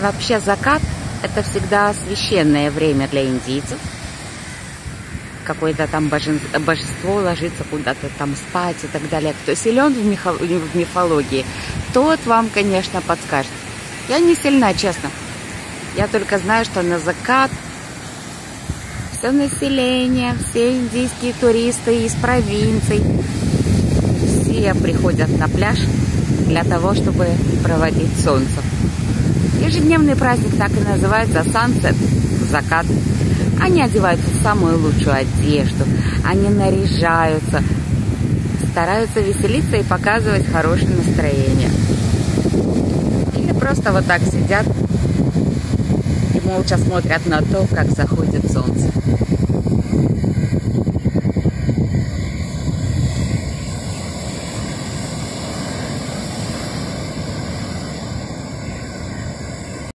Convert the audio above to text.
Вообще закат – это всегда священное время для индийцев. Какое-то там божество ложится куда-то там спать и так далее. Кто силен в, мифо в мифологии, тот вам, конечно, подскажет. Я не сильна, честно. Я только знаю, что на закат все население, все индийские туристы из провинций, все приходят на пляж для того, чтобы проводить солнце. Ежедневный праздник так и называется «Сансет» – закат. Они одеваются в самую лучшую одежду, они наряжаются, стараются веселиться и показывать хорошее настроение. Или просто вот так сидят и молча смотрят на то, как заходит солнце.